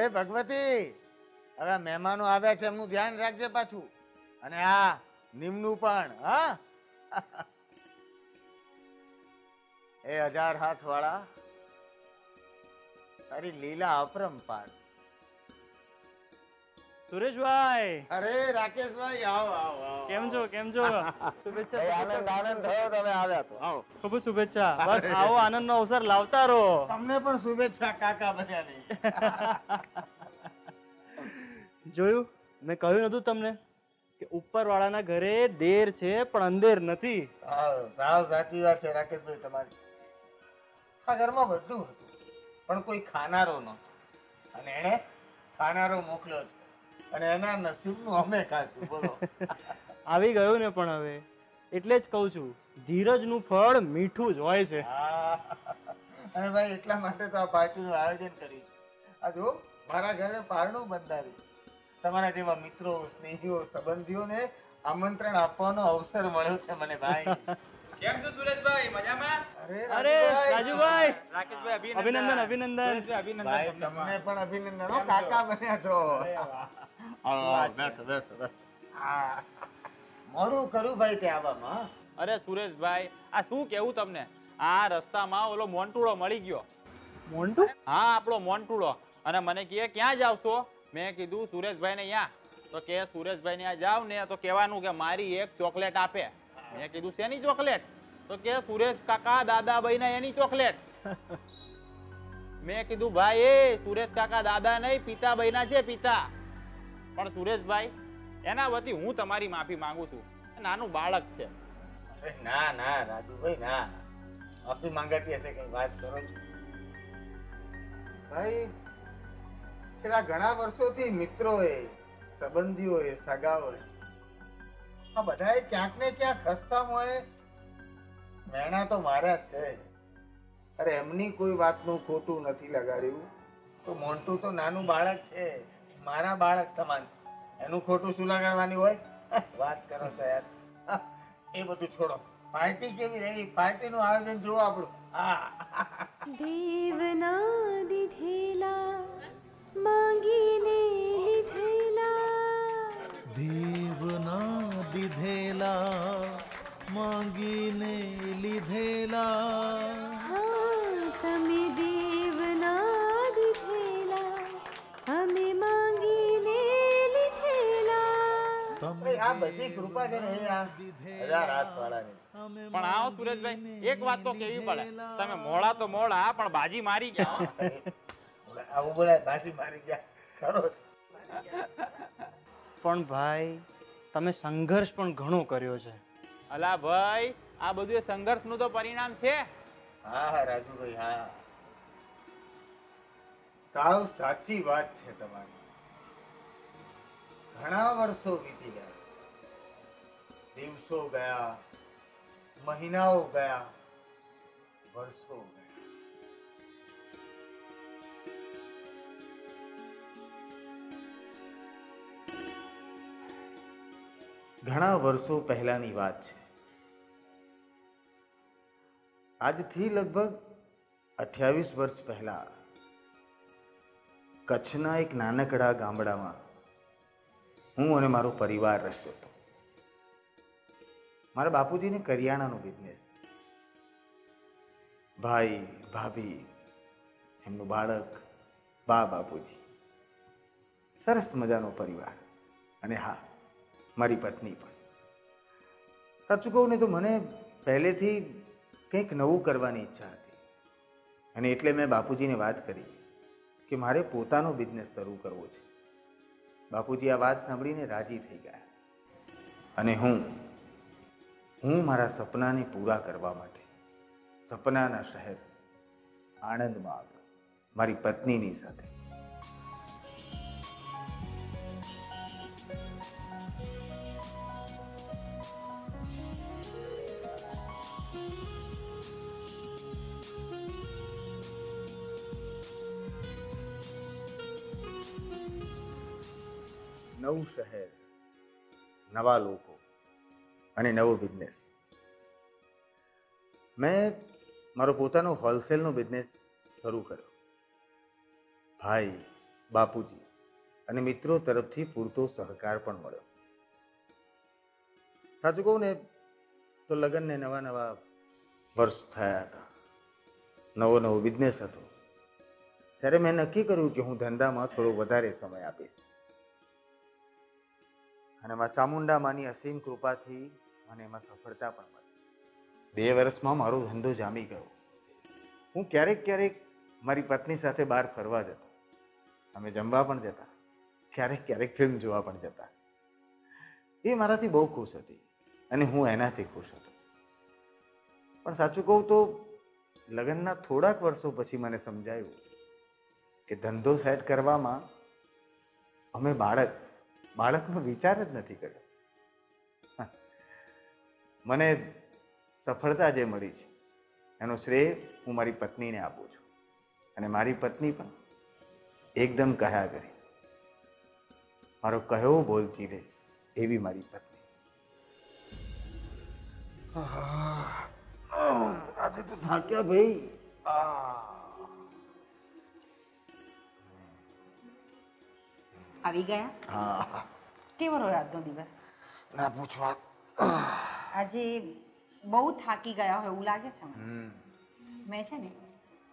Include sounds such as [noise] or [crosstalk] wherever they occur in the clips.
એ ભગવતી, હવે મહેમાનો આવ્યા છે, એમનું ધ્યાન રાખજે પાછું. અને આ નિમનું પણ, હા? [laughs] એ હજાર હાથ વાળા તારી લીલા અપરંપાર. સુરેશભાઈ. અરે રાકેશભાઈ આવો આવો કેમ છો કેમ છો? [laughs] શુભેચ્છા આનંદ આનંદ થયો તમે આવ્યા તો. આવો. ખૂબ શુભેચ્છા. બસ આવો આનંદનો અવસર લાવતા રહો. તમને પણ શુભેચ્છા કાકા બન્યાની [laughs] જોયું? મેં કહ્યું નતું તમને કે ઉપરવાળાના ઘરે દેર છે પણ અંધેર નથી. સાવ સાવ સાચી વાત છે રાકેશભાઈ તમારી. આ ઘરમાં બધું હતું પણ કોઈ ખાનારો નહોતો. અને એણે ખાનારો મોકલ્યો છે. અને એના નસીબનું અમે ખાશું બોલો. [laughs] આવી ગયું ને પણ હવે. એટલે જ કહું છું ધીરજનું ફળ મીઠું જ હોય છે. અને ભાઈ એટલા માટે તો આ પાર્ટીનું આયોજન કર્યું છે. આ જો મારા ઘરે પારણું બંધાર્યું તમારા જેવા મિત્રો સ્નેહીઓ સંબંધીઓને આમંત્રણ આપવાનો અવસર મળ્યો છે મને ભાઈ. [laughs] કેમ છો સુરેશભાઈ? મજામાં? અરે અરે રાજુભાઈ. રાકેશભાઈ અભિનંદન. અભિનંદન ભાઈ અભિનંદન તમને. પણ અભિનંદન. કાકા બન્યા છો. આવો, આવો, બેસો, બેસો, બેસો. હા. મોડું કર્યું ભાઈ તે આવવામાં અરે સુરેશભાઈ આ શું કેવું તમને? આ રસ્તામાં ઓલો મોન્ટુડો મળી ગયો. મોન્ટુ? હા આપણો મોન્ટુડો અને મને કહે ક્યાં જાવ છો? મેં કીધું સુરેશભાઈ ને તો કે સુરેશભાઈ ને જાવ ને. તો કહેવાનું કે મારી એક ચોકલેટ આપે. મેં કીધું શેની ચોકલેટ? તો કે સુરેશ કાકા દાદાભાઈ ના એની ચોકલેટ. [laughs] મેં કીધું ભાઈ એ સુરેશ કાકા દાદા નહીં પિતાભાઈ ના છે પિતા. પણ સુરેશભાઈ એના વતી હું તમારી માફી માંગુ છું. નાનું બાળક છે. ના ના રાજુભાઈ ના. માફી માંગાતી હશે કઈ વાત કરો છો? ભાઈ છેલ્લા ઘણા વર્ષોથી મિત્રોએ સંબંધીઓએ સગાઓએ આ બધાએ ક્યાંક ને ક્યાંક ખસ્તા મોએ મેણા તો મારા જ છે. અરે એમની કોઈ વાતનું ખોટું નથી લગાડ્યું. તો મોન્ટુ તો નાનું બાળક છે. મારા બાળક સમાન છે. એનું ખોટું શું લગાડવાની હોય? વાત કરો છો યાર. એ બધું છોડો. પાર્ટી કેવી રહી? પાર્ટીનું આયોજન જુઓ આપણું. હા. દેવના દીધેલા માંગીને લીધેલા. દેવના બધી કૃપા છે ને એ આ હજાર હાથ વાળાની છે. પણ આવો સુરેશભાઈ એક વાત તો કેવી પડે. તમે મોડા તો મોડા પણ બાજી મારી ગયા બાજી મારી ગયા. ખરો જ. પણ ભાઈ તમે સંઘર્ષ પણ ઘણો કર્યો છે. અલા ભાઈ આ બધું એ સંઘર્ષનું તો પરિણામ છે. હા હા રાજુભાઈ હા. સાવ સાચી વાત છે તમારી. ઘણા વર્ષો વીતી ગયા. દિવસો ગયા, મહિનાઓ ગયા, વર્ષો ગયા. ઘણા વર્ષો પહેલાની વાત છે. આજથી લગભગ અઠ્યાવીસ વર્ષ પહેલા, કચ્છના એક નાનકડા ગામડામાં હું અને મારો પરિવાર રહેતો હતો. મારા બાપુજીને કરિયાણાનો બિઝનેસ ભાઈ, ભાભી, એમનું બાળક, બા બાપુજી. સરસ મજાનો પરિવાર. અને હા, મારી પત્ની પણ. સાચું કહું ને તો મને પહેલેથી કંઈક નવું કરવાની ઈચ્છા હતી. અને એટલે મેં બાપુજીને વાત કરી કે મારે પોતાનો બિઝનેસ શરૂ કરવો છે. બાપુજી આ વાત સાંભળીને રાજી થઈ ગયા. અને હું હું મારા સપનાને પૂરા કરવા માટે સપનાના શહેર આણંદમાં આવ્યો, મારી પત્નીની સાથે. નવું શહેર, નવા લોકો. અને નવો બિઝનેસ મેં મારો પોતાનો હોલસેલનો બિઝનેસ શરૂ કર્યો. ભાઈ, બાપુજી અને મિત્રો તરફથી પૂરતો સહકાર પણ મળ્યો. સાચું કહું ને, તો લગ્નને નવા નવા વર્ષ થયા હતા. નવો નવો બિઝનેસ હતો. ત્યારે મેં નક્કી કર્યું કે હું ધંધામાં થોડો વધારે સમય આપીશ. અને માં ચામુંડા માની અસીમ કૃપાથી મને એમાં સફળતા પણ મળી. બે વર્ષમાં મારો ધંધો જામી ગયો. હું ક્યારેક ક્યારેક મારી પત્ની સાથે બહાર ફરવા જતો. અમે જમવા પણ જતા. ક્યારેક ક્યારેક ફિલ્મ જોવા પણ જતા. એ મારાથી બહુ ખુશ હતી અને હું એનાથી ખુશ હતો. પણ સાચું કહું તો લગ્નના થોડાક વર્ષો પછી મને સમજાયું કે ધંધો સેટ કરવામાં અમે બાળક બાળકનો વિચાર જ નથી કર્યો મને સફળતા જે મળી છે, એનો શ્રેય હું મારી પત્નીને આપું છું. અને મારી પત્ની પણ એકદમ કહ્યા કરી. મારો કહેવો બોલતી રહે એવી મારી પત્ની. આજે તો થાક્યા ભાઈ. આવી ગયા? હા. કેવો રહ્યો આજનો દિવસ? ના પૂછવા. આજે બહુ થાકી ગયા હોય એવું લાગે છે મને. મેં છે ને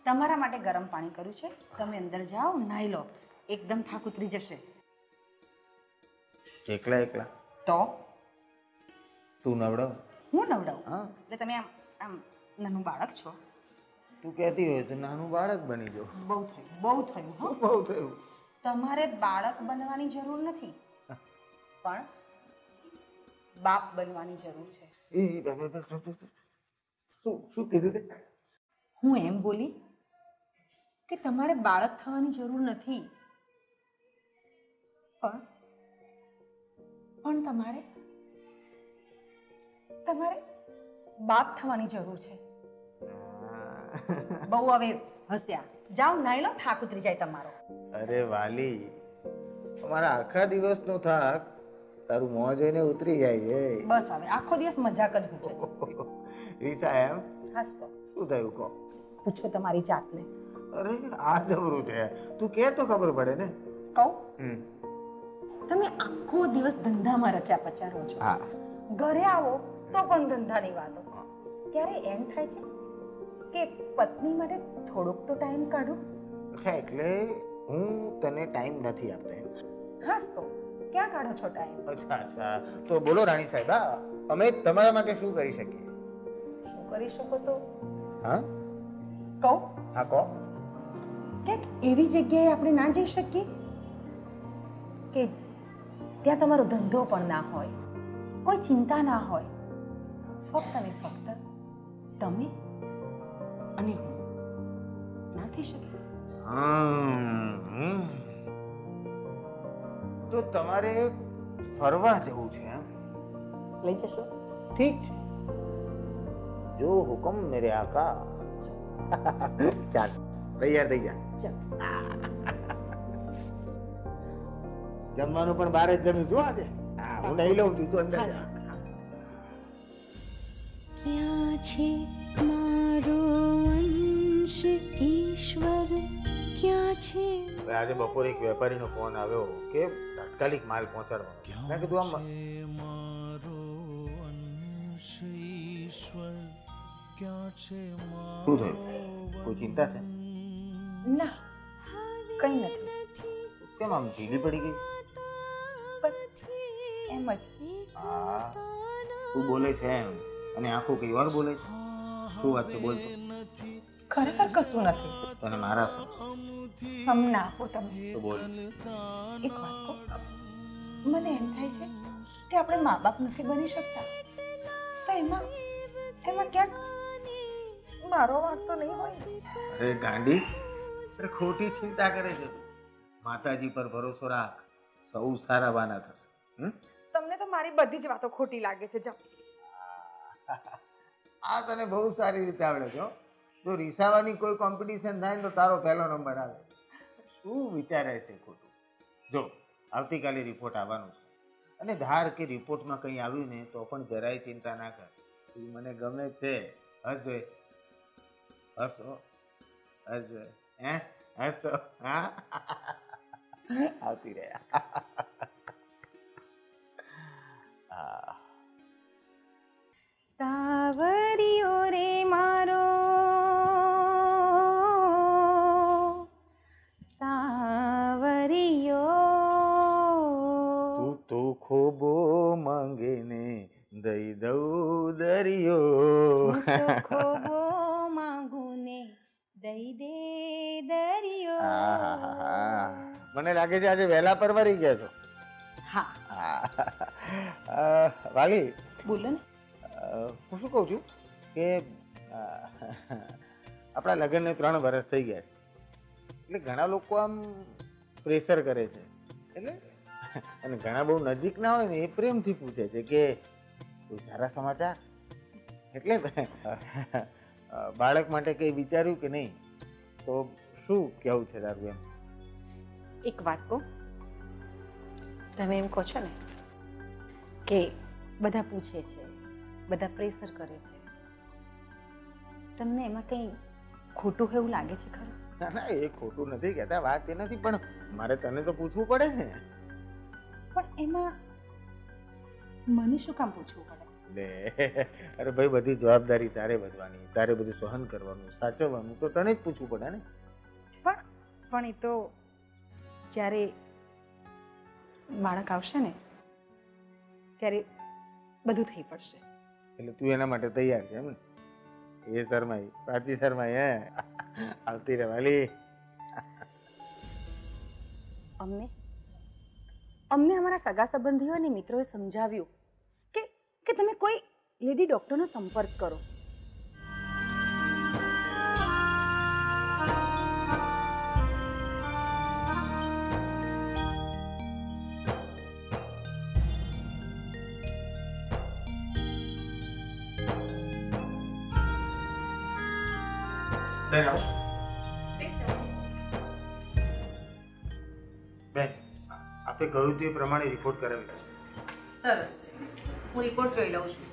તમારા માટે ગરમ પાણી કર્યું છે. તમે અંદર જાઓ નાહી લો. એકદમ થાક ઉતરી જશે. એકલા એકલા? તો? તું નવડાવ? હું નવડાવું? હા. એટલે તમે આમ આમ નાનું બાળક છો. તું કહેતી હોય તો નાનું બાળક બની જાવ બહુ થયું બહુ થયું બહુ થયું. તમારે બાળક બનવાની જરૂર નથી. પણ બાપ બનવાની જરૂર છે. શું શું કીધું તે? હું એમ બોલી કે તમારે બાળક થવાની જરૂર નથી. પણ પણ તમારે તમારે બાપ થવાની જરૂર છે. બહુ હવે હસ્યા. જાઓ નાઈ લો થાક ઉતરી જાય તમારો. અરે વાલી અમારા આખા દિવસનો થાક તારું મોં જોઈને ઉતરી જાય છે. બસ હવે આખો દિવસ મજાક જ મૂકે છે [laughs] રીસા એમ? હાસ તો. શું થયું કહો? પૂછો તમારી જાતને. અરે આ જબરું છે. તું કે તો ખબર પડે ને. કહું. તમે આખો દિવસ ધંધામાં રચ્યા પચ્યા રહો છો. હા. ઘરે આવો તો પણ ધંધાની વાતો. ત્યારે એમ થાય છે? કે પત્ની માટે થોડોક તો ટાઈમ કાઢો. એટલે હું તને ટાઈમ નથી આપતો હાસ તો. ક્યાં કાઢો છો ટાઈમ અચ્છા અચ્છા. તો બોલો રાણી સાહેબા અમે તમારા માટે શું કરી શકીએ? શું કરી શકો તો? હા? કહો. હા કહો. ક્યાંક એવી જગ્યાએ આપણે ના જઈ શકીએ? કે ત્યાં તમારો ધંધો પણ ના હોય. કોઈ ચિંતા ના હોય. ફક્ત ને ફક્ત તમે અને હું. ના થઈ શકે. તો તમારે ફરવા જવું છે લઈ જશો? ઠીક છે. જો હુકમ મેરે આકા. ચાલ તૈયાર થઈ જા. જમવાનું પણ બારે જ જમીશું આજે. હા, હું નહીં લઉં છું તું અંદર જા. ક્યાં છે મારો અંશ ઈશ્વર? ક્યાં છે? આજે બપોરે એક વેપારીનો ફોન આવ્યો કે તાત્કાલિક માલ પહોંચાડવાનો. મેં કીધું આમ શું થયું? કોઈ ચિંતા છે? ના કંઈ નથી. કેમ આમ ઢીલી પડી ગઈ? બસ એમ જ. હા તું બોલે છે એમ. અને આખું કઈ વાર બોલે છે. શું વાત છે બોલ તો. ખરેખર કશું નથી. તને મારા શું સમના આપો તમે. તો બોલ. એક વાત કહો. મને એમ થાય છે કે આપણે મા બાપ નથી બની શકતા. તો એમાં એમાં ક્યાંક મારો વાંક તો નહીં હોય. અરે ગાંડી અરે ખોટી ચિંતા કરે છે માતાજી પર ભરોસો રાખ. સૌ સારા બાના થશે? તમને તો મારી બધી જ વાતો ખોટી લાગે છે. જાઓ. આ તને બહુ સારી રીતે આવડે છે. જો રીસાવાની કોઈ કોમ્પિટિશન થાય ને તો તારો પહેલો નંબર આવે. શું વિચારે છે ખોટું? જો, આવતીકાલે રિપોર્ટ આવવાનું છે. અને ધાર કે રિપોર્ટમાં કંઈ આવ્યું ને, તો પણ જરાય ચિંતા ના કર. તું મને ગમે છે. હસવે હસો હસવે હો. હસ. હે? આવતી રહ્યા. સાવરીઓ રે મારો. મને લાગે છે આજે વહેલા પરવારી ગયા છો. હા. હા. વાલી. બોલો ને. હું શું કહું છું કે આપણા લગ્નને ત્રણ વર્ષ થઈ ગયા છે. એટલે ઘણા લોકો આમ પ્રેશર કરે છે. એટલે? અને ઘણા બહુ નજીક ના હોય ને એ પ્રેમથી પૂછે છે કે કોઈ સારા સમાચાર? એટલે બાળક માટે કંઈ વિચાર્યું કે નહીં તો શું કેવું છે તારું એમ એક વાત કહું. તમે એમ કહો છો ને કે બધા પૂછે છે બધા પ્રેશર કરે છે. તમને એમાં કંઈ ખોટું એવું લાગે છે ખરું? ના ના એ ખોટું નથી કહેતા વાત એ નથી પણ મારે તને તો પૂછવું પડે ને. પણ એમાં મને શું કામ પૂછવું પડે? લે. અરે ભાઈ બધી જવાબદારી તારે વધવાની તારે બધું સહન કરવાનું સાચવવાનું તો તને જ પૂછવું પડે ને? પણ પણ એ તો જ્યારે બાળક આવશે ને ત્યારે બધું થઈ પડશે. એટલે તું એના માટે તૈયાર છે એમ ને? એ શરમાઈ પાછી શરમાઈ હે? આવતી રે વાલી. અમને? અમને અમારા સગા સંબંધીઓ અને મિત્રોએ સમજાવ્યું. કે તમે કોઈ લેડી ડૉક્ટરનો સંપર્ક કરો? બેન બેન આપે કહ્યું તે પ્રમાણે રિપોર્ટ કરાવી સરસ. હું રિપોર્ટ જોઈ લઉં છું.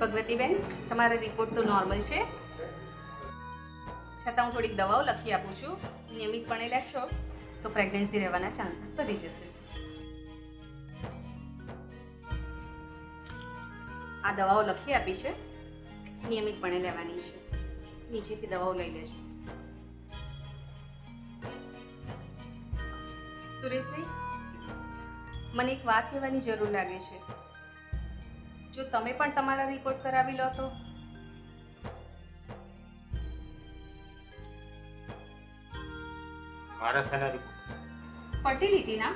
ભગવતીબેન, તમારો રિપોર્ટ તો નોર્મલ છે. છતાં હું થોડીક દવાઓ લખી આપું છું. નિયમિતપણે લેશો તો પ્રેગ્નન્સી રહેવાના ચાન્સીસ વધી જશે. આ દવાઓ લખી આપી છે. નિયમિતપણે લેવાની છે. નીચેથી દવાઓ લઈ લેજો. સુરેશભાઈ મને એક વાત કહેવાની જરૂર લાગે છે. જો તમે પણ તમારા રિપોર્ટ કરાવી લો તો? મારા સેના રિપોર્ટ ફર્ટિલિટીના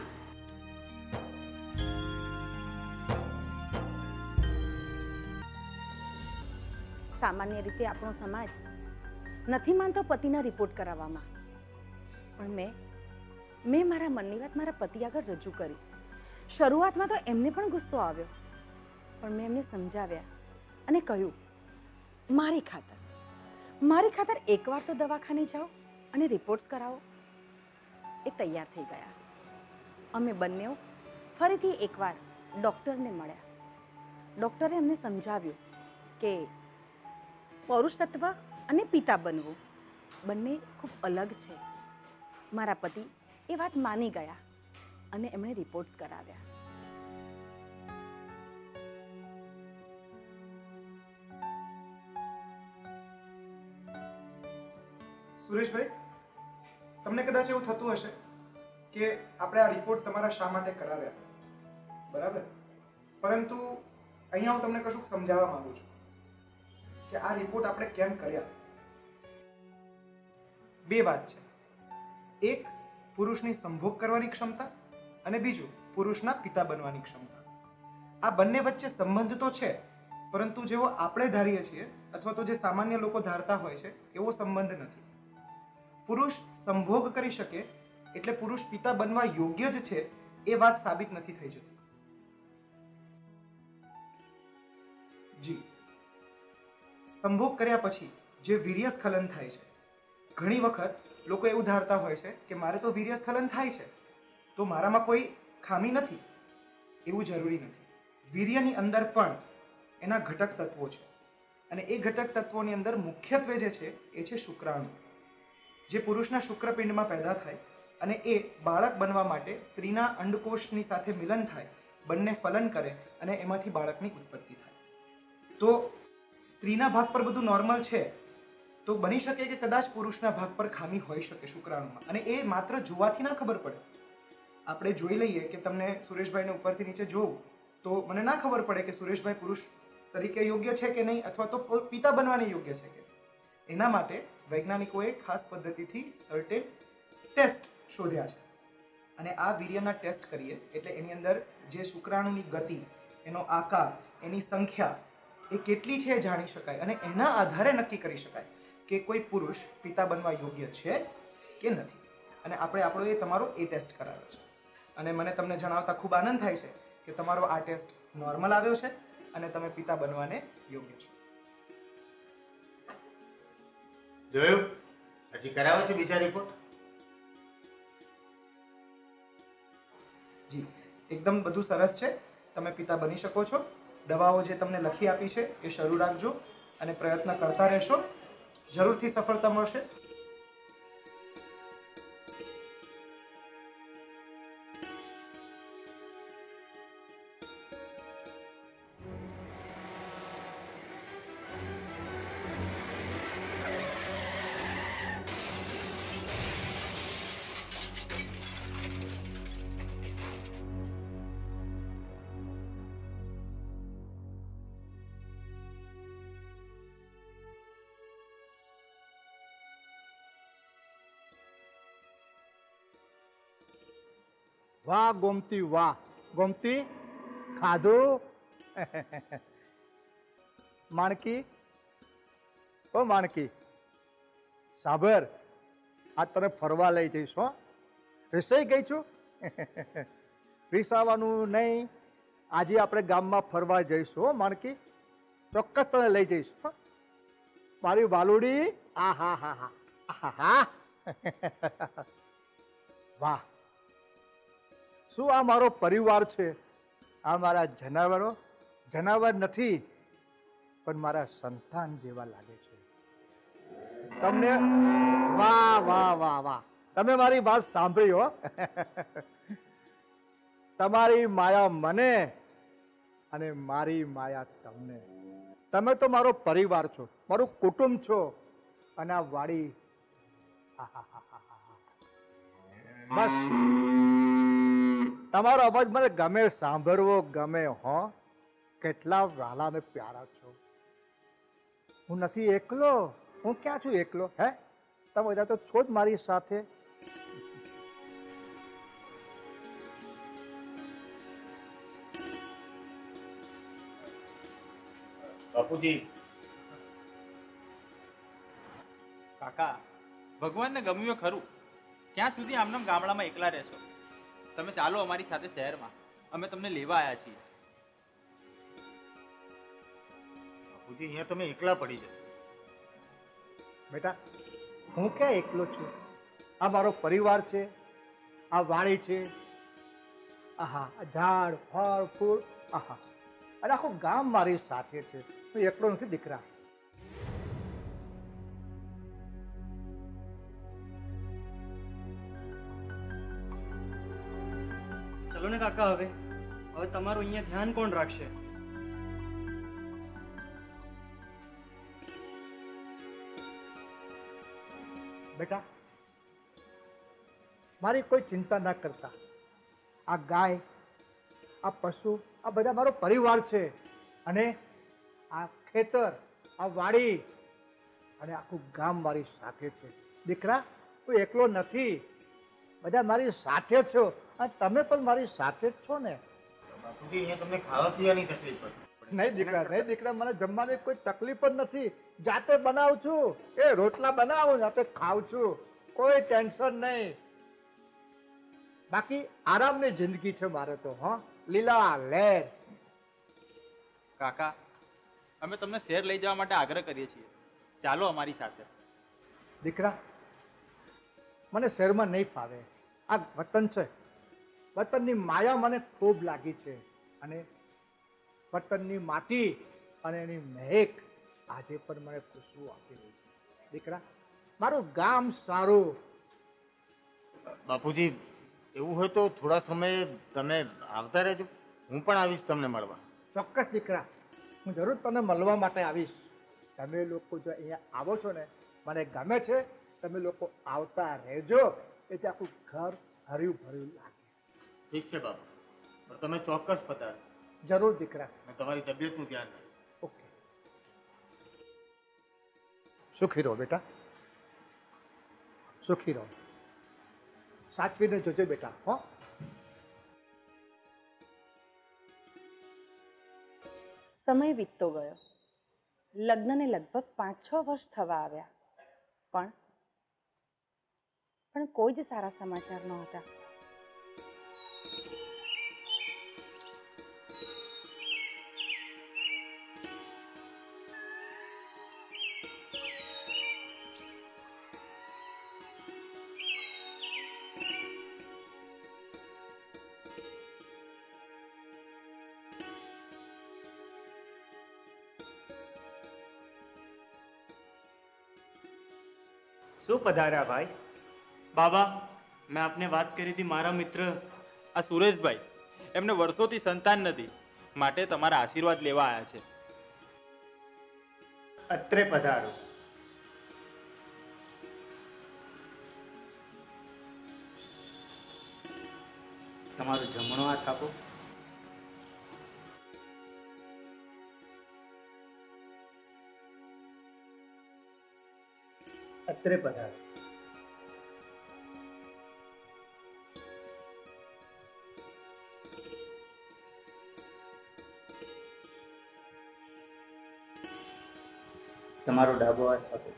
સામાન્ય રીતે આપણો સમાજ નથી માનતો પતિના રિપોર્ટ કરાવવામાં. પણ મેં મેં મારા મનની વાત મારા પતિ આગળ રજૂ કરી. શરૂઆતમાં તો એમને પણ ગુસ્સો આવ્યો. પણ મેં એમને સમજાવ્યા અને કહ્યું, મારી ખાતર મારી ખાતર એકવાર તો દવાખાને જાઓ અને રિપોર્ટ્સ કરાવો. એ તૈયાર થઈ ગયા. અમે બંને ફરીથી એકવાર ડૉક્ટરને મળ્યા. ડૉક્ટરે અમને સમજાવ્યું કે પૌરુષત્વ અને પિતા બનવું. બંને ખૂબ અલગ છે. મારા પતિ એ વાત માની ગયા અને એમણે રિપોર્ટ્સ કરાવ્યા. સુરેશભાઈ, તમને કદાચ એવું થતું હશે કે આપણે આ રિપોર્ટ તમારા શા માટે કરાવ્યા? બરાબર? પરંતુ અહીંયા હું તમને કશુંક સમજાવવા માંગુ છું. કે આ રિપોર્ટ આપણે કેમ કર્યા? બે વાત છે. એક, પુરુષની સંભોગ કરવાની ક્ષમતા અને બીજું, પુરુષના પિતા બનવાની ક્ષમતા. આ બંને વચ્ચે સંબંધ તો છે, પરંતુ જેવો આપણે ધારીએ છીએ અથવા તો જે સામાન્ય લોકો ધારતા હોય છે, એવો સંબંધ નથી. પુરુષ સંભોગ કરી શકે એટલે પુરુષ પિતા બનવા યોગ્ય જ છે એ વાત સાબિત નથી થઈ જતી. જી. સંભોગ કર્યા પછી જે વીર્યસ્ખલન થાય છે. ઘણી વખત લોકો એવું ધારતા હોય છે કે મારે તો વીર્યસ્ખલન થાય છે, તો મારામાં કોઈ ખામી નથી. એવું જરૂરી નથી. વીર્યની અંદર પણ એના ઘટક તત્વો છે. અને એ ઘટક તત્વોની અંદર મુખ્યત્વે જે છે, એ છે શુક્રાણુ. જે પુરુષના શુક્રપિંડમાં પેદા થાય અને એ બાળક બનવા માટે સ્ત્રીના અંડકોષની સાથે મિલન થાય, બંને ફલન કરે અને એમાંથી બાળકની ઉત્પત્તિ થાય. તો સ્ત્રીના ભાગ પર બધું નોર્મલ છે, તો બની શકે કે કદાચ પુરુષના ભાગ પર ખામી હોઈ શકે શુક્રાણુમાં. અને એ માત્ર જોવાથી ના ખબર પડે. આપણે જોઈ લઈએ કે તમને સુરેશભાઈને ઉપરથી નીચે જોવું, તો મને ના ખબર પડે કે સુરેશભાઈ પુરુષ તરીકે યોગ્ય છે કે નહીં, અથવા તો પિતા બનવાને યોગ્ય છે કે એના માટે વૈજ્ઞાનિકોએ ખાસ પદ્ધતિથી સર્ટેન ટેસ્ટ શોધ્યા છે. અને આ વીર્યના ટેસ્ટ કરીએ, એટલે એની અંદર જે શુક્રાણુની ગતિ, એનો આકાર, એની સંખ્યા એ કેટલી છે એ જાણી શકાય અને એના આધારે નક્કી કરી શકાય કે કોઈ પુરુષ પિતા બનવા યોગ્ય છે કે નથી. અને આપણે આપણો એ તમારો એ ટેસ્ટ કરાવ્યો છે. અને મને તમને જણાવતા ખૂબ આનંદ થાય છે કે તમારો આ ટેસ્ટ નોર્મલ આવ્યો છે અને તમે પિતા બનવાને યોગ્ય છો. જોયું? હજી કરાવો છે બીજા રિપોર્ટ જી એકદમ બધું સરસ છે. તમે પિતા બની શકો છો. દવાઓ જે તમને લખી આપી છે એ શરૂ રાખજો અને પ્રયત્ન કરતા રહેશો. જરૂરથી સફળતા મળશે. વાહ ગોમતી વાહ ગોમતી ખાધું? માણકી? ઓ માણકી સાબર આ તને ફરવા લઈ જઈશ, હો. રિસાઈ ગઈ છું. રિસાવાનું નહીં. આજે આપણે ગામમાં ફરવા જઈશું, હો, માણકી. ચોક્કસ તને લઈ જઈશ મારી વાલુડી, આ હા હા હા. હા હા. વાહ. શું આ મારો પરિવાર છે? આ મારા જનાવરો? જનાવર નથી, પણ મારા સંતાન જેવા લાગે છે. તમને વાહ વાહ વાહ વાહ. તમે મારી વાત સાંભળી હો. [laughs] તમારી માયા મને અને મારી માયા તમને. તમે તો મારો પરિવાર છો, મારું કુટુંબ છો, અને આ વાડી બસ. તમારો અવાજ મને ગમે, સાંભળવો ગમે, હો. કેટલા વાલા અને પ્યારા છો. હું નથી એકલો, હું ક્યાં છું એકલો, હે? તમે બધા તો છો જ મારી સાથે. બાપુજી. કાકા, ભગવાનને ગમ્યું ખરું. ક્યાં સુધી આમનામ ગામડામાં એકલા રહેશો? તમે ચાલો અમારી સાથે શહેરમાં. અમે તમને લેવા આવ્યા છીએ. બાપુજી, અહીંયા તમે એકલા પડી જશો બેટા, હું ક્યાં એકલો છું? આ મારો પરિવાર છે, આ વાડી છે. આહા, આ ઝાડ, ફળ, ફૂલ, આહા. અને આખું ગામ મારી સાથે છે. હું એકલો નથી દીકરા. ચલો ને કાકા હવે. હવે તમારું અહીંયા ધ્યાન કોણ રાખશે? બેટા, મારી કોઈ ચિંતા ના કરતા. આ ગાય, આ પશુ, આ બધા મારો પરિવાર છે. અને આ ખેતર, આ વાડી અને આખું ગામ મારી સાથે છે. દીકરા, તું એકલો નથી. બધા મારી સાથે છો. અને તમે પણ મારી સાથે જ છો ને. તમને ખાવા પીવાની તકલીફ પડે. નહીં દીકરા નહીં દીકરા મને જમવાની કોઈ તકલીફ જ નથી. જાતે બનાવું છું. એ રોટલા બનાવું જાતે ખાઉં છું. કોઈ ટેન્શન નહીં. બાકી આરામની જિંદગી છે મારે તો હા. લીલા લેર કાકા અમે તમને શહેર લઈ જવા માટે આગ્રહ કરીએ છીએ. ચાલો અમારી સાથે. દીકરા મને શહેરમાં નહીં ફાવે. આ વતન છે. વતનની માયા મને ખૂબ લાગી છે અને વતનની માટી અને એની મહેક આજે પણ મને ખુશબુ આપી રહી છે. દીકરા મારું ગામ સારું. બાપુજી એવું હોય તો થોડા સમયે તમે આવતા રહેજો. હું પણ આવીશ તમને મળવા. ચોક્કસ દીકરા. હું જરૂર તમને મળવા માટે આવીશ. તમે લોકો જો અહીંયા આવો છો ને મને ગમે છે તમે લોકો આવતા રહેજો. એટલે આખું ઘર હર્યું ભર્યું લાગે. ઠીક છે બાપુ પણ તમે ચોક્કસ પધારો. જરૂર દીકરા. અને તમારી તબિયતનું ધ્યાન રાખો ઓકે. સુખી રહો બેટા. સુખી રહો. સાચવીને જોજો બેટા હો. સમય વીતતો ગયો. લગ્નને લગભગ પાંચ છ વર્ષ થવા આવ્યા. પણ પણ કોઈ જ સારા સમાચાર નહોતા. શું પધાર્યા ભાઈ? બાબા, મેં આપને વાત કરી હતી મારા મિત્ર, આ સુરેશભાઈ. એમને વર્ષોથી સંતાન નથી, માટે તમારા આશીર્વાદ લેવા આવ્યા છે. અત્રે પધારો. તમારો જમણો હાથ આપો. અત્રે પધારો. તમારો ડાબો હાથ આપો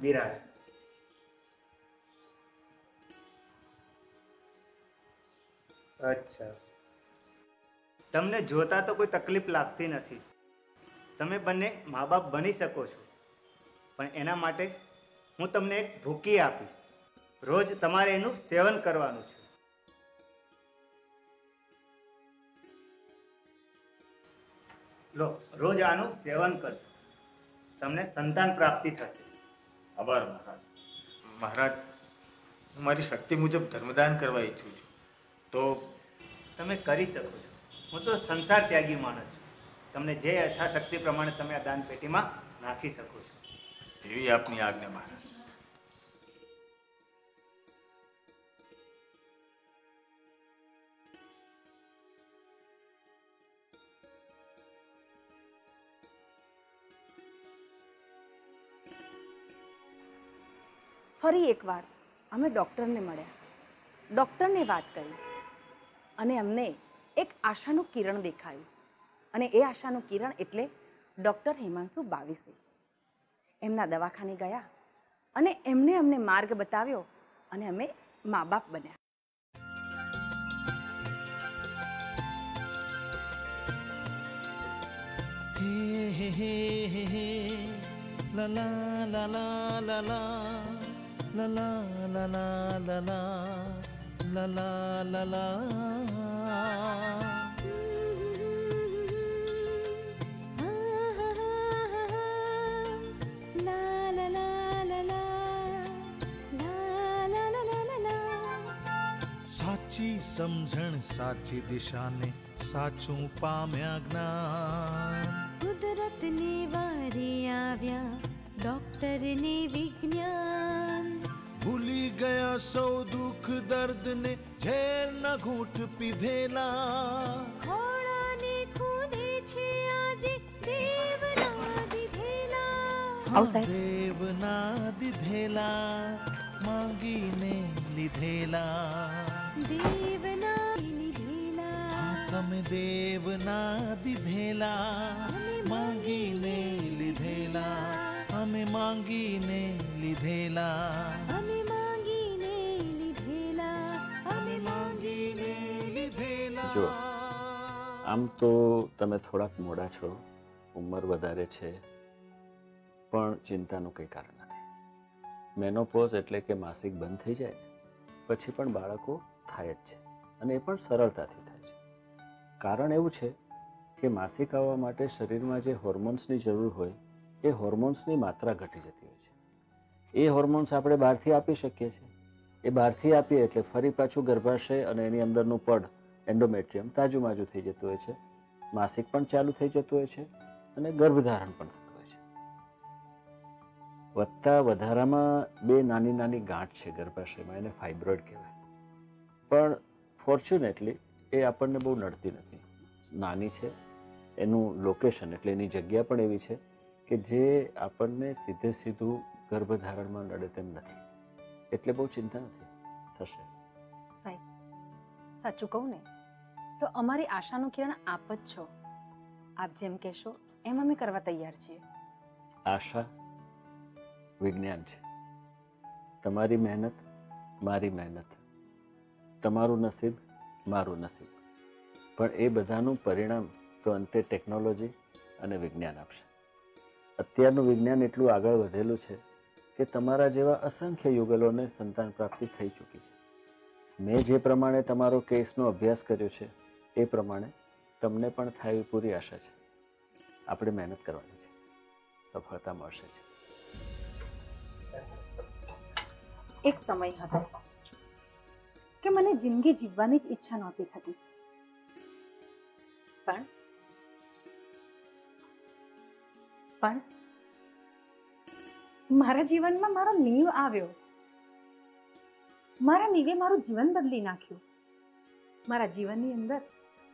વિરાજ અચ્છા. તમને જોતા તો કોઈ તકલીફ લાગતી નથી. તમે બંને મા બાપ બની શકો છો. પણ એના માટે હું તમને એક ભૂકી આપીશ. રોજ તમારે એનું સેવન કરવાનું છે. લો રોજ આનું સેવન કરજો તમને સંતાન પ્રાપ્તિ થશે. આભાર મહારાજ. મહારાજ હું મારી શક્તિ મુજબ ધર્મદાન કરવા ઈચ્છું છું. તો તમે કરી શકો છો. હું તો સંસાર ત્યાગી માણસ છું. તમને જે યથાશક્તિ પ્રમાણે તમે આ દાન પેટીમાં નાખી શકો છો. એવી આપની આજ્ઞા મહારાજ. ફરી એકવાર અમે ડૉક્ટરને મળ્યા ડૉક્ટરને વાત કરી અને અમને એક આશાનું કિરણ દેખાયું અને એ આશાનું કિરણ એટલે ડૉક્ટર હિમાંશુ બાવીસી એમના દવાખાને ગયા અને એમને અમને માર્ગ બતાવ્યો અને અમે મા બાપ બન્યા હે હે હે hey. La la la la la la. La la la la la la. La la la la. La la la la la. La la la la la la. સાચી સમજણ સાચી દિશાને સાચું પામ્યા જ્ઞાન કુદરતને વારે આવ્યા ડોક્ટરને વિજ્ઞાન ભૂલી ગયા સૌ દુઃખ દર્દને ઝેરના ઘૂંટ પીધેલા ખોળાને ખોદે છે આજે દેવના દીધેલા આવો સાહેબ. દેવના દીધેલા માંગીને લીધેલા દેવના લીધેલા આ તમે દેવના દીધેલા માંગીને લીધેલા અમે માંગીને લીધેલા અમે જો, આમ તો તમે થોડાક મોડા છો ઉંમર વધારે છે પણ ચિંતાનું કંઈ કારણ નથી. મેનોપોઝ એટલે કે માસિક બંધ થઈ જાય પછી પણ બાળકો થાય જ છે અને એ પણ સરળતાથી થાય છે. કારણ એવું છે કે માસિક આવવા માટે શરીરમાં જે હોર્મોન્સની જરૂર હોય એ હોર્મોન્સની માત્રા ઘટી જતી હોય છે. એ હોર્મોન્સ આપણે બહારથી આપી શકીએ છીએ. એ બહારથી આપીએ એટલે ફરી પાછું ગર્ભાશય અને એની અંદરનું પડ એન્ડોમેટ્રિયમ તાજુમાજુ થઈ જતું હોય છે, માસિક પણ ચાલુ થઈ જતું હોય છે અને ગર્ભધારણ પણ થતું હોય છે. વધતા વધારામાં બે નાની નાની ગાંઠ છે ગર્ભાશયમાં, એને ફાઇબ્રોઇડ કહેવાય. પણ ફોર્ચ્યુનેટલી એ આપણને બહુ નડતી નથી. નાની છે, એનું લોકેશન એટલે એની જગ્યા પણ એવી છે કે જે આપણને સીધે સીધું ગર્ભધારણમાં નડે તેમ નથી. એટલે બહુ ચિંતા નથી. થશે. સાચું કહું ને તો અમારી આશાનું કિરણ આપ જ છો. આપ જેમ કહેશો, એમ અમે કરવા તૈયાર છીએ. આશા વિજ્ઞાન છે. તમારી મહેનત મારી મહેનત. તમારું નસીબ મારું નસીબ. પણ એ બધાનું પરિણામ તો અંતે ટેકનોલોજી અને વિજ્ઞાન આપશે. અત્યારનું વિજ્ઞાન એટલું આગળ વધેલું છે કે તમારા જેવા અસંખ્ય યુગલોને સંતાન પ્રાપ્તિ થઈ ચૂકી છે. મેં જે પ્રમાણે તમારો કેસનો અભ્યાસ કર્યો છે એ પ્રમાણે તમને પણ થાય એવી પૂરી આશા છે. આપણે મહેનત કરવાની છે. સફળતા મળશે છે એક સમય હતો કે મને જિંદગી જીવવાની જ ઈચ્છા નહોતી થતી. પણ પણ મારા જીવનમાં મારો નીવ આવ્યો. મારા નીવે મારું જીવન બદલી નાખ્યું. મારા જીવનની અંદર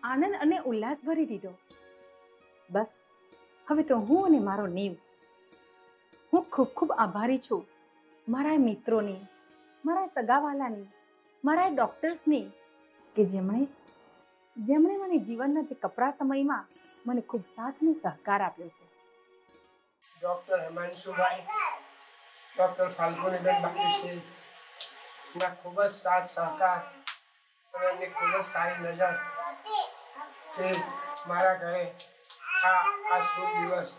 આનંદ અને ઉલ્લાસ ભરી દીધો. બસ, હવે તો હું અને મારો નીવ. હું ખૂબ ખૂબ આભારી છું. મારા મિત્રોની, મારા સગાવાલાની, મારા ડૉક્ટર્સની કે જેમણે જેમણે મને જીવનના જે કપરા સમયમાં મને ખૂબ સાથ અને સહકાર આપ્યો છે. ડૉક્ટર હેમાંશુભાઈ, ડૉક્ટર ફાલ્ગુનીબેન બાકી ના ખૂબ જ સાથ સહકાર અને ખૂબ જ સારી નજર. થી મારા ઘરે આ આ શુભ દિવસ.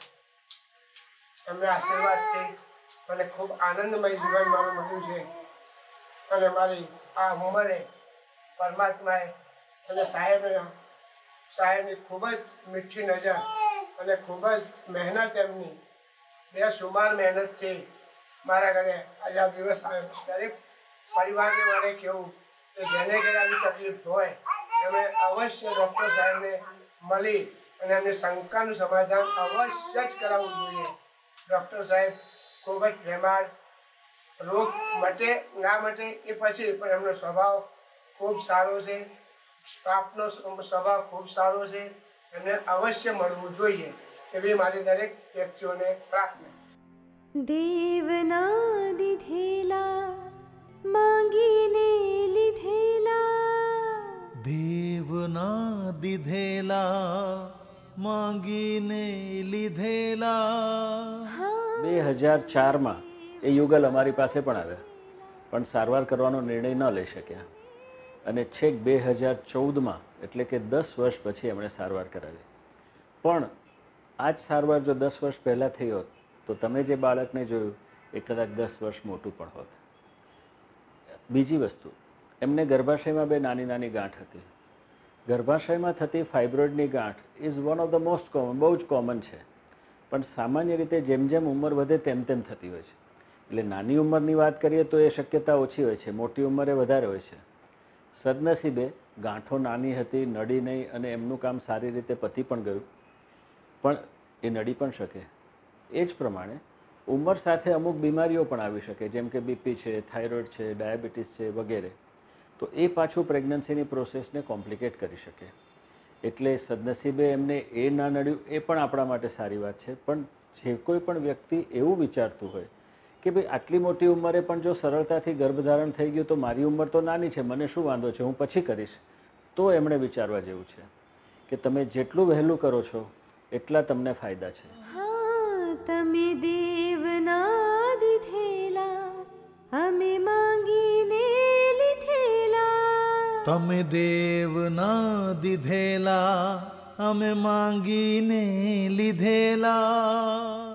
એમને છે. મને ખૂબ આનંદમય જીવન મારું મળ્યું છે. અને મારી આ ઉંમરે પરમાત્માએ અને સાહેબના સાહેબની ખૂબ જ મીઠી નજર અને ખૂબ જ મહેનત એમની. બે સુમાર મહેનત છે. મારા ઘરે આજે આ દિવસ આવ્યો દરેક પરિવારને મારે કહેવું કે જેને ઘરે આવી તકલીફ હોય એમણે અવશ્ય ડૉક્ટર સાહેબને મળી અને એમની શંકાનું સમાધાન અવશ્ય જ કરાવવું જોઈએ. ડૉક્ટર સાહેબ ખૂબ જ પ્રેમાળ, રોગ મટે, ના મટે એ પછી પણ એમનો સ્વભાવ ખૂબ સારો છે. સ્ટાફનો સ્વભાવ ખૂબ સારો છે. એમને અવશ્ય મળવું જોઈએ એવી મારી દરેક વ્યક્તિઓને પ્રાર્થના. દેવના દીધેલા માંગીને દેવના દીધેલા માંગીને લીધેલા. બે હજાર ચારમાં એ યુગલ અમારી પાસે પણ આવ્યા પણ સારવાર કરવાનો નિર્ણય ન લઈ શક્યા. અને છેક બે હજાર ચૌદમાં એટલે કે દસ વર્ષ પછી એમણે સારવાર કરાવી. પણ આ જ સારવાર જો દસ વર્ષ પહેલાં થઈ હોત તો તમે જે બાળકને જોયું એ કદાચ દસ વર્ષ મોટું પણ હોત. બીજી વસ્તુ એમને ગર્ભાશયમાં બે નાની નાની ગાંઠ હતી. ગર્ભાશયમાં થતી ફાઇબ્રોઇડની ગાંઠ is one of the most common બહુ જ કોમન છે. પણ સામાન્ય રીતે જેમ જેમ ઉંમર વધે તેમ તેમ થતી હોય છે. એટલે નાની ઉંમરની વાત કરીએ તો એ શક્યતા ઓછી હોય છે, મોટી ઉંમરે વધારે હોય છે. સદનસીબે ગાંઠો નાની હતી નડી નહીં અને એમનું કામ સારી રીતે પતી પણ ગયું. પણ એ નડી પણ શકે. એ જ પ્રમાણે ઉંમર સાથે અમુક બીમારીઓ પણ આવી શકે, જેમ કે બીપી છે, થાઇરોઇડ છે, ડાયાબિટીસ છે વગેરે. તો એ પાછું પ્રેગ્નન્સીની પ્રોસેસને કોમ્પ્લિકેટ કરી શકે. એટલે સદનસીબે એમને એ ના નડ્યું, એ પણ આપણા માટે સારી વાત છે. પણ જે કોઈ પણ વ્યક્તિ એવું વિચારતું હોય કે ભાઈ આટલી મોટી ઉંમરે પણ જો સરળતાથી ગર્ભધારણ થઈ ગયું તો મારી ઉંમર તો નાની છે, મને શું વાંધો છે? હું પછી કરીશ. તો એમણે વિચારવા જેવું છે કે તમે જેટલું વહેલું કરો છો, એટલા તમને ફાયદા છે. હા, તમે દેવના દીધેલા અમે માંગીને લીધેલા દેવ ના દીધેલા અમે માંગીને લીધેલા.